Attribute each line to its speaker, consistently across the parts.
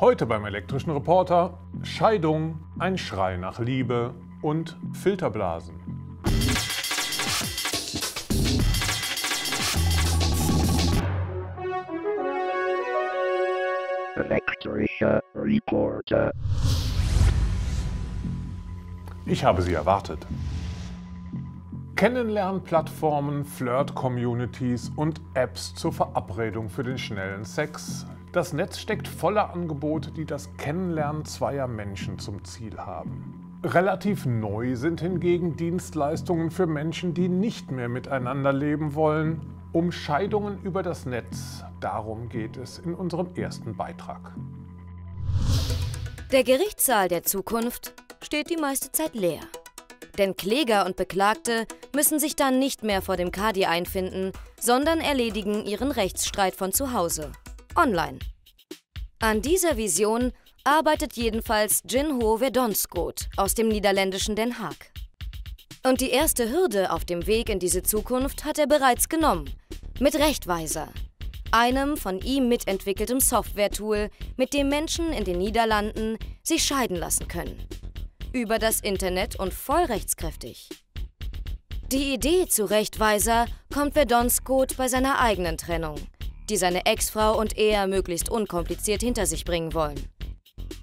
Speaker 1: Heute beim elektrischen Reporter Scheidung, ein Schrei nach Liebe und Filterblasen. Elektrischer Reporter. Ich habe Sie erwartet. Kennenlernplattformen, Flirt-Communities und Apps zur Verabredung für den schnellen Sex. Das Netz steckt voller Angebote, die das Kennenlernen zweier Menschen zum Ziel haben. Relativ neu sind hingegen Dienstleistungen für Menschen, die nicht mehr miteinander leben wollen. Um Scheidungen über das Netz, darum geht es in unserem ersten Beitrag.
Speaker 2: Der Gerichtssaal der Zukunft steht die meiste Zeit leer. Denn Kläger und Beklagte müssen sich dann nicht mehr vor dem Kadi einfinden, sondern erledigen ihren Rechtsstreit von zu Hause. Online. An dieser Vision arbeitet jedenfalls Jinho Verdonskot aus dem niederländischen Den Haag. Und die erste Hürde auf dem Weg in diese Zukunft hat er bereits genommen. Mit Rechtweiser. Einem von ihm mitentwickeltem Software-Tool, mit dem Menschen in den Niederlanden sich scheiden lassen können über das Internet und vollrechtskräftig. Die Idee zu Rechtweiser kommt Verdonskot bei seiner eigenen Trennung, die seine Ex-Frau und er möglichst unkompliziert hinter sich bringen wollen.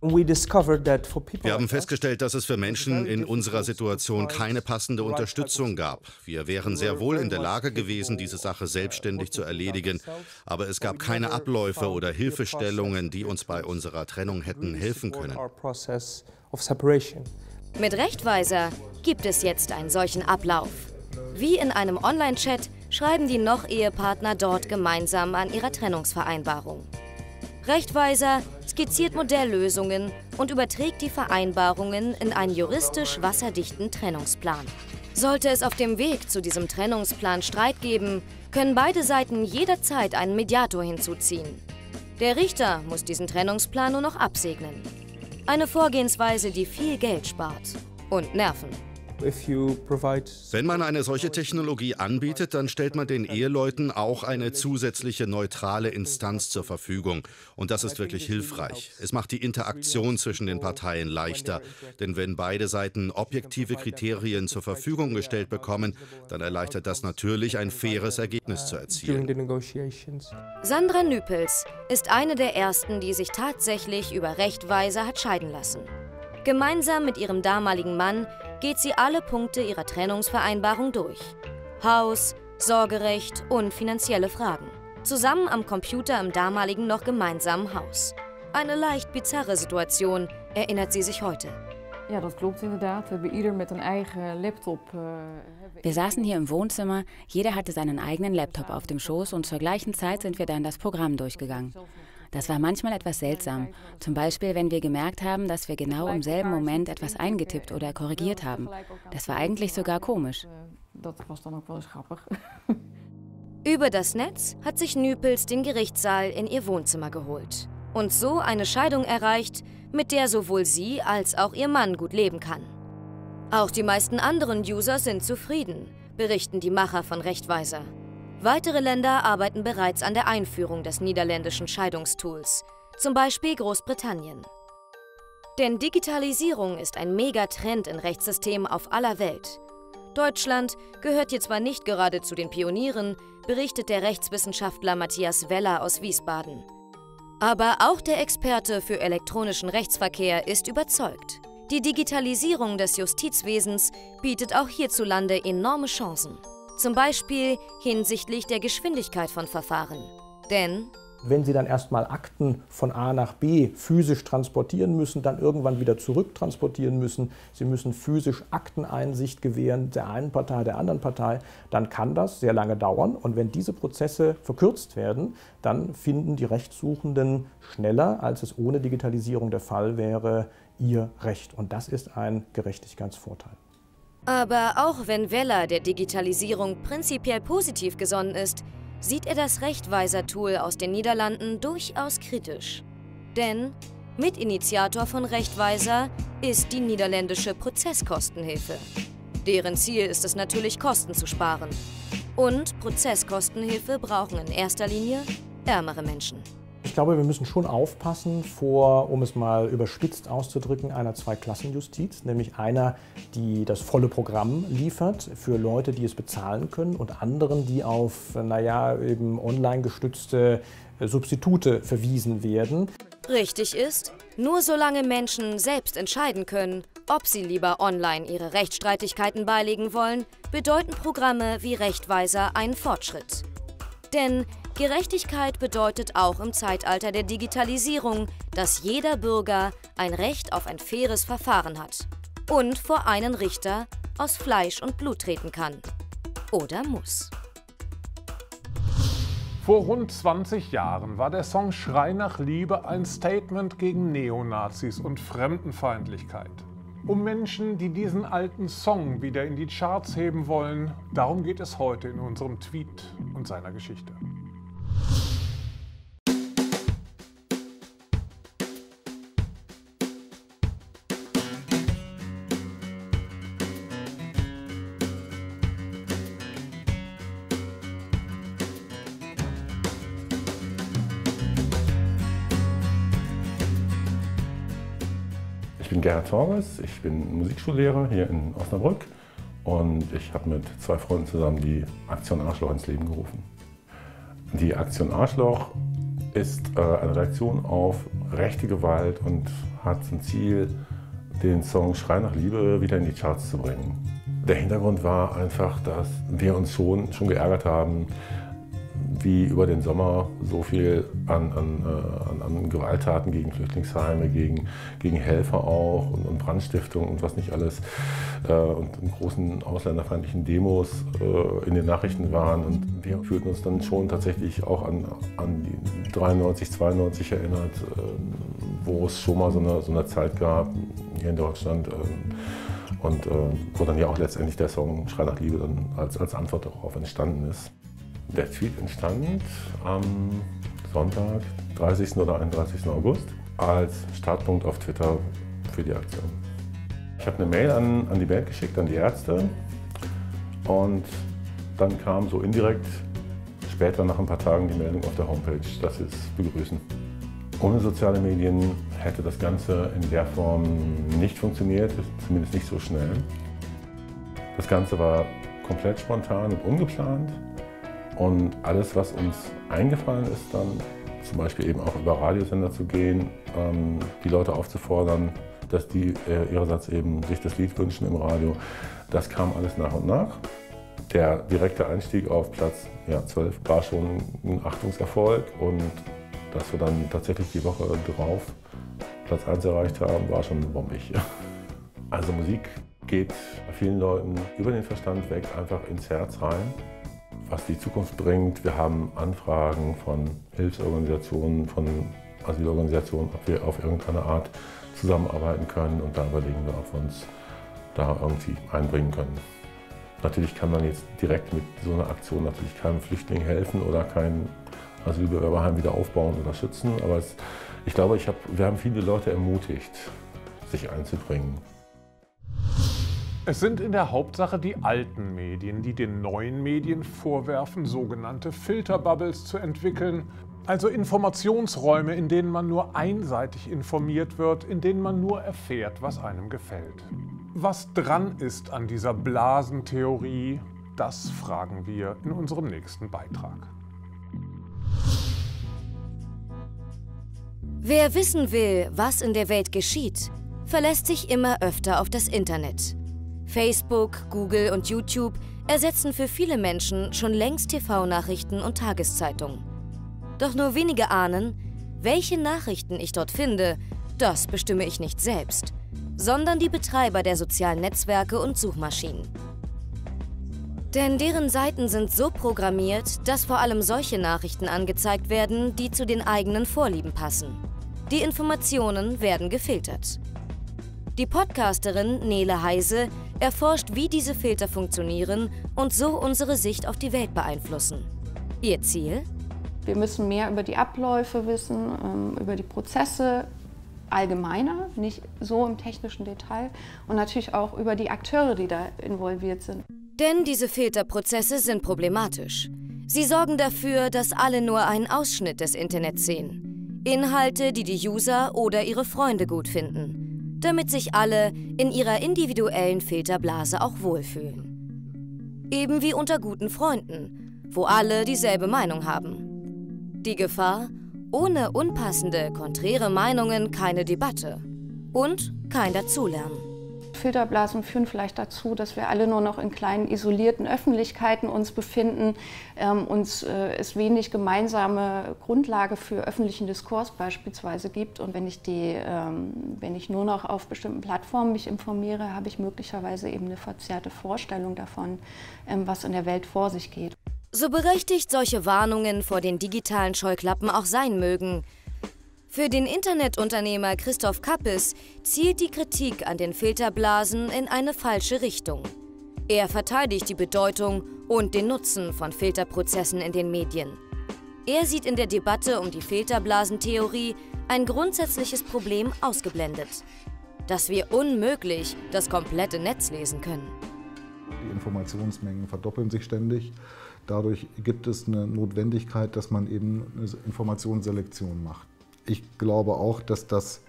Speaker 3: Wir haben festgestellt, dass es für Menschen in unserer Situation keine passende Unterstützung gab. Wir wären sehr wohl in der Lage gewesen, diese Sache selbstständig zu erledigen, aber es gab keine Abläufe oder Hilfestellungen, die uns bei unserer Trennung hätten helfen können.
Speaker 2: Mit Rechtweiser gibt es jetzt einen solchen Ablauf. Wie in einem Online-Chat schreiben die Noch-Ehepartner dort gemeinsam an ihrer Trennungsvereinbarung. Rechtweiser skizziert Modelllösungen und überträgt die Vereinbarungen in einen juristisch wasserdichten Trennungsplan. Sollte es auf dem Weg zu diesem Trennungsplan Streit geben, können beide Seiten jederzeit einen Mediator hinzuziehen. Der Richter muss diesen Trennungsplan nur noch absegnen. Eine Vorgehensweise, die viel Geld spart und Nerven.
Speaker 3: Wenn man eine solche Technologie anbietet, dann stellt man den Eheleuten auch eine zusätzliche neutrale Instanz zur Verfügung. Und das ist wirklich hilfreich. Es macht die Interaktion zwischen den Parteien leichter. Denn wenn beide Seiten objektive Kriterien zur Verfügung gestellt bekommen, dann erleichtert das natürlich, ein faires Ergebnis zu erzielen.
Speaker 2: Sandra Nüpels ist eine der ersten, die sich tatsächlich über Rechtweise hat scheiden lassen. Gemeinsam mit ihrem damaligen Mann geht sie alle Punkte ihrer Trennungsvereinbarung durch. Haus, Sorgerecht und finanzielle Fragen. Zusammen am Computer im damaligen noch gemeinsamen Haus. Eine leicht bizarre Situation, erinnert sie sich heute.
Speaker 4: Ja, das klopt inderdaad. We hebben ieder met een eigen laptop. Uh,
Speaker 5: wir saßen hier im Wohnzimmer, jeder hatte seinen eigenen Laptop auf dem Schoß und zur gleichen Zeit sind wir dann das Programm durchgegangen. Das war manchmal etwas seltsam. Zum Beispiel, wenn wir gemerkt haben, dass wir genau im selben Moment etwas eingetippt oder korrigiert haben. Das war eigentlich sogar komisch.
Speaker 2: Über das Netz hat sich Nüpels den Gerichtssaal in ihr Wohnzimmer geholt. Und so eine Scheidung erreicht, mit der sowohl sie als auch ihr Mann gut leben kann. Auch die meisten anderen User sind zufrieden, berichten die Macher von Rechtweiser. Weitere Länder arbeiten bereits an der Einführung des niederländischen Scheidungstools, zum Beispiel Großbritannien. Denn Digitalisierung ist ein Megatrend in Rechtssystemen auf aller Welt. Deutschland gehört hier zwar nicht gerade zu den Pionieren, berichtet der Rechtswissenschaftler Matthias Weller aus Wiesbaden. Aber auch der Experte für elektronischen Rechtsverkehr ist überzeugt. Die Digitalisierung des Justizwesens bietet auch hierzulande enorme Chancen. Zum Beispiel hinsichtlich der Geschwindigkeit von Verfahren. Denn
Speaker 6: wenn Sie dann erstmal Akten von A nach B physisch transportieren müssen, dann irgendwann wieder zurücktransportieren müssen, Sie müssen physisch Akteneinsicht gewähren der einen Partei, der anderen Partei, dann kann das sehr lange dauern. Und wenn diese Prozesse verkürzt werden, dann finden die Rechtssuchenden schneller, als es ohne Digitalisierung der Fall wäre, ihr Recht. Und das ist ein Gerechtigkeitsvorteil.
Speaker 2: Aber auch wenn Weller der Digitalisierung prinzipiell positiv gesonnen ist, sieht er das Rechtweiser-Tool aus den Niederlanden durchaus kritisch. Denn Mitinitiator von Rechtweiser ist die niederländische Prozesskostenhilfe. Deren Ziel ist es natürlich, Kosten zu sparen. Und Prozesskostenhilfe brauchen in erster Linie ärmere Menschen.
Speaker 6: Glaube, wir müssen schon aufpassen vor, um es mal überspitzt auszudrücken, einer Zweiklassenjustiz, nämlich einer, die das volle Programm liefert für Leute, die es bezahlen können und anderen, die auf, naja, eben online gestützte Substitute verwiesen werden.
Speaker 2: Richtig ist, nur solange Menschen selbst entscheiden können, ob sie lieber online ihre Rechtsstreitigkeiten beilegen wollen, bedeuten Programme wie Rechtweiser einen Fortschritt. Denn Gerechtigkeit bedeutet auch im Zeitalter der Digitalisierung, dass jeder Bürger ein Recht auf ein faires Verfahren hat und vor einen Richter aus Fleisch und Blut treten kann. Oder muss.
Speaker 1: Vor rund 20 Jahren war der Song Schrei nach Liebe ein Statement gegen Neonazis und Fremdenfeindlichkeit. Um Menschen, die diesen alten Song wieder in die Charts heben wollen, darum geht es heute in unserem Tweet und seiner Geschichte.
Speaker 7: Gerhard Torres, ich bin Musikschullehrer hier in Osnabrück und ich habe mit zwei Freunden zusammen die Aktion Arschloch ins Leben gerufen. Die Aktion Arschloch ist äh, eine Reaktion auf rechte Gewalt und hat zum Ziel, den Song Schrei nach Liebe wieder in die Charts zu bringen. Der Hintergrund war einfach, dass wir uns schon, schon geärgert haben, wie über den Sommer so viel an, an, äh, an, an Gewalttaten gegen Flüchtlingsheime, gegen, gegen Helfer auch und, und Brandstiftung und was nicht alles äh, und großen ausländerfeindlichen Demos äh, in den Nachrichten waren. Und wir fühlten uns dann schon tatsächlich auch an, an die 93, 92 erinnert, äh, wo es schon mal so eine, so eine Zeit gab hier in Deutschland. Ähm, und äh, wo dann ja auch letztendlich der Song Schrei nach Liebe dann als, als Antwort darauf entstanden ist. Der Tweet entstand am Sonntag, 30. oder 31. August, als Startpunkt auf Twitter für die Aktion. Ich habe eine Mail an, an die Welt geschickt, an die Ärzte. Und dann kam so indirekt später nach ein paar Tagen die Meldung auf der Homepage, dass sie es begrüßen. Ohne soziale Medien hätte das Ganze in der Form nicht funktioniert, zumindest nicht so schnell. Das Ganze war komplett spontan und ungeplant. Und alles, was uns eingefallen ist, dann zum Beispiel eben auch über Radiosender zu gehen, ähm, die Leute aufzufordern, dass die äh, ihrerseits eben sich das Lied wünschen im Radio, das kam alles nach und nach. Der direkte Einstieg auf Platz ja, 12 war schon ein Achtungserfolg und dass wir dann tatsächlich die Woche drauf Platz 1 erreicht haben, war schon bombig. Also Musik geht vielen Leuten über den Verstand weg, einfach ins Herz rein was die Zukunft bringt. Wir haben Anfragen von Hilfsorganisationen, von Asylorganisationen, ob wir auf irgendeine Art zusammenarbeiten können und da überlegen wir, ob wir uns da irgendwie einbringen können. Natürlich kann man jetzt direkt mit so einer Aktion natürlich keinem Flüchtling helfen oder kein Asylbewerberheim wieder aufbauen oder schützen, aber es, ich glaube, ich hab, wir haben viele Leute ermutigt, sich einzubringen.
Speaker 1: Es sind in der Hauptsache die alten Medien, die den neuen Medien vorwerfen, sogenannte Filterbubbles zu entwickeln, also Informationsräume, in denen man nur einseitig informiert wird, in denen man nur erfährt, was einem gefällt. Was dran ist an dieser Blasentheorie, das fragen wir in unserem nächsten Beitrag.
Speaker 2: Wer wissen will, was in der Welt geschieht, verlässt sich immer öfter auf das Internet. Facebook, Google und YouTube ersetzen für viele Menschen schon längst TV-Nachrichten und Tageszeitungen. Doch nur wenige ahnen, welche Nachrichten ich dort finde, das bestimme ich nicht selbst, sondern die Betreiber der sozialen Netzwerke und Suchmaschinen. Denn deren Seiten sind so programmiert, dass vor allem solche Nachrichten angezeigt werden, die zu den eigenen Vorlieben passen. Die Informationen werden gefiltert. Die Podcasterin Nele Heise erforscht, wie diese Filter funktionieren und so unsere Sicht auf die Welt beeinflussen. Ihr Ziel?
Speaker 8: Wir müssen mehr über die Abläufe wissen, ähm, über die Prozesse allgemeiner, nicht so im technischen Detail und natürlich auch über die Akteure, die da involviert sind.
Speaker 2: Denn diese Filterprozesse sind problematisch. Sie sorgen dafür, dass alle nur einen Ausschnitt des Internets sehen. Inhalte, die die User oder ihre Freunde gut finden, damit sich alle in ihrer individuellen Filterblase auch wohlfühlen. Eben wie unter guten Freunden, wo alle dieselbe Meinung haben. Die Gefahr? Ohne unpassende, konträre Meinungen keine Debatte. Und kein Dazulernen.
Speaker 8: Filterblasen führen vielleicht dazu, dass wir alle nur noch in kleinen isolierten Öffentlichkeiten uns befinden, ähm, uns äh, es wenig gemeinsame Grundlage für öffentlichen Diskurs beispielsweise gibt. Und wenn ich, die, ähm, wenn ich nur noch auf bestimmten Plattformen mich informiere, habe ich möglicherweise eben eine verzerrte Vorstellung davon, ähm, was in der Welt vor sich geht.
Speaker 2: So berechtigt solche Warnungen vor den digitalen Scheuklappen auch sein mögen, für den Internetunternehmer Christoph Kappes zielt die Kritik an den Filterblasen in eine falsche Richtung. Er verteidigt die Bedeutung und den Nutzen von Filterprozessen in den Medien. Er sieht in der Debatte um die Filterblasentheorie ein grundsätzliches Problem ausgeblendet, dass wir unmöglich das komplette Netz lesen können.
Speaker 9: Die Informationsmengen verdoppeln sich ständig. Dadurch gibt es eine Notwendigkeit, dass man eben eine Informationsselektion macht. Ich glaube auch, dass das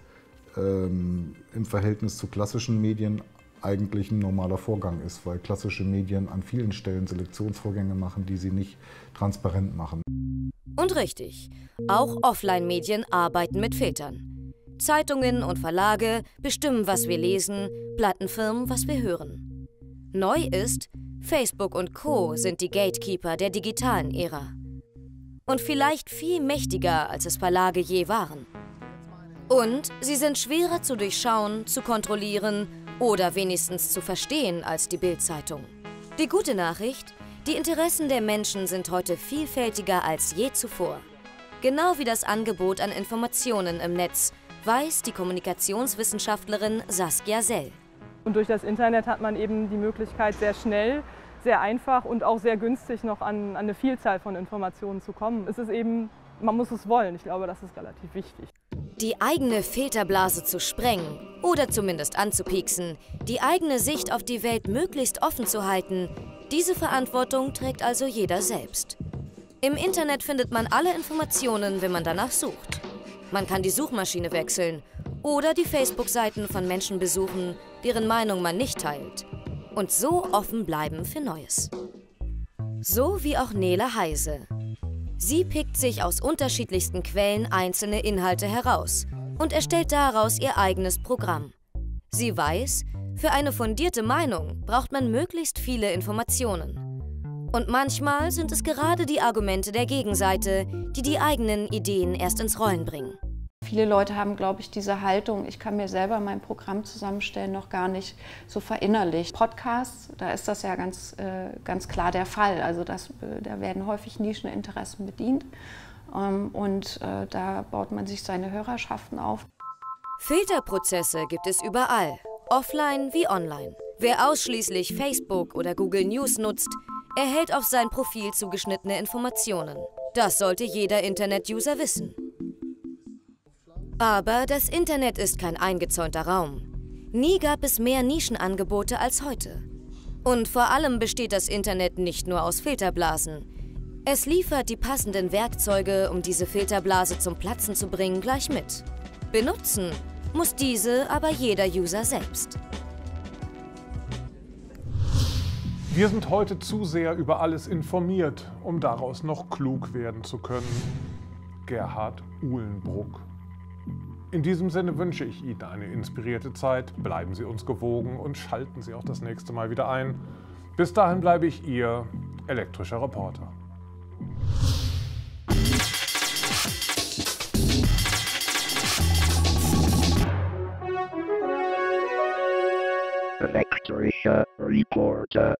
Speaker 9: ähm, im Verhältnis zu klassischen Medien eigentlich ein normaler Vorgang ist, weil klassische Medien an vielen Stellen Selektionsvorgänge machen, die sie nicht transparent machen.
Speaker 2: Und richtig, auch Offline-Medien arbeiten mit Filtern. Zeitungen und Verlage bestimmen, was wir lesen, Plattenfirmen, was wir hören. Neu ist, Facebook und Co sind die Gatekeeper der digitalen Ära und vielleicht viel mächtiger, als es Verlage je waren. Und sie sind schwerer zu durchschauen, zu kontrollieren oder wenigstens zu verstehen als die Bildzeitung. Die gute Nachricht, die Interessen der Menschen sind heute vielfältiger als je zuvor. Genau wie das Angebot an Informationen im Netz, weiß die Kommunikationswissenschaftlerin Saskia Sell.
Speaker 10: Und durch das Internet hat man eben die Möglichkeit, sehr schnell sehr einfach und auch sehr günstig noch an, an eine Vielzahl von Informationen zu kommen. Es ist eben, man muss es wollen. Ich glaube, das ist relativ wichtig.
Speaker 2: Die eigene Filterblase zu sprengen oder zumindest anzupieksen, die eigene Sicht auf die Welt möglichst offen zu halten, diese Verantwortung trägt also jeder selbst. Im Internet findet man alle Informationen, wenn man danach sucht. Man kann die Suchmaschine wechseln oder die Facebook-Seiten von Menschen besuchen, deren Meinung man nicht teilt und so offen bleiben für Neues. So wie auch Nele Heise. Sie pickt sich aus unterschiedlichsten Quellen einzelne Inhalte heraus und erstellt daraus ihr eigenes Programm. Sie weiß, für eine fundierte Meinung braucht man möglichst viele Informationen. Und manchmal sind es gerade die Argumente der Gegenseite, die die eigenen Ideen erst ins Rollen bringen.
Speaker 8: Viele Leute haben, glaube ich, diese Haltung, ich kann mir selber mein Programm zusammenstellen, noch gar nicht so verinnerlicht. Podcasts, da ist das ja ganz, äh, ganz klar der Fall. Also das, äh, da werden häufig Nischeninteressen bedient ähm, und äh, da baut man sich seine Hörerschaften auf.
Speaker 2: Filterprozesse gibt es überall, offline wie online. Wer ausschließlich Facebook oder Google News nutzt, erhält auf sein Profil zugeschnittene Informationen. Das sollte jeder Internet-User wissen. Aber das Internet ist kein eingezäunter Raum. Nie gab es mehr Nischenangebote als heute. Und vor allem besteht das Internet nicht nur aus Filterblasen. Es liefert die passenden Werkzeuge, um diese Filterblase zum Platzen zu bringen, gleich mit. Benutzen muss diese aber jeder User selbst.
Speaker 1: Wir sind heute zu sehr über alles informiert, um daraus noch klug werden zu können. Gerhard Uhlenbruck in diesem Sinne wünsche ich Ihnen eine inspirierte Zeit. Bleiben Sie uns gewogen und schalten Sie auch das nächste Mal wieder ein. Bis dahin bleibe ich Ihr elektrischer Reporter. Elektrischer Reporter.